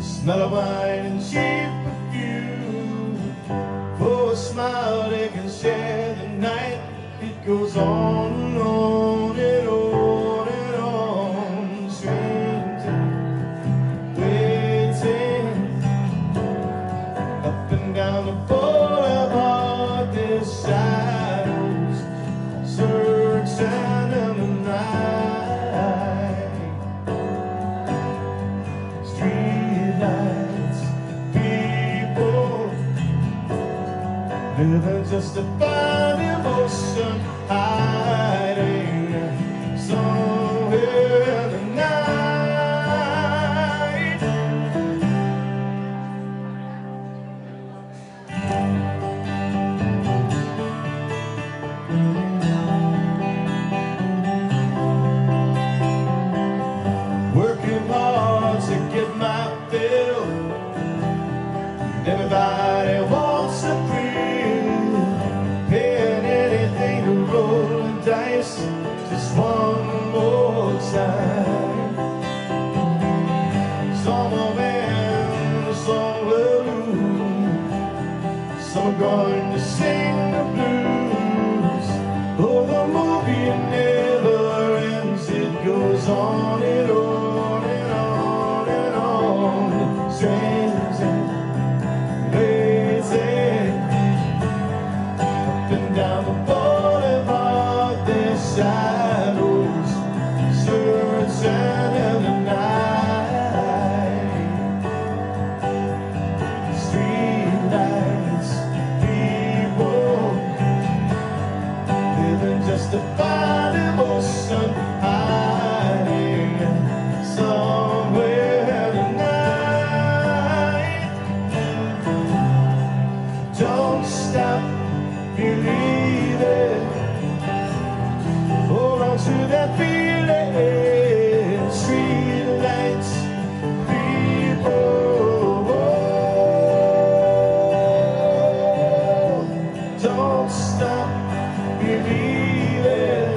night and cheap perfume. For a smile they can share the night. It goes on living just to find emotion hiding just one more time. Some man, some will lose, some are going to sing the blues. Oh, the movie never ends, it goes on and on and on and on. Sing won't stop believing.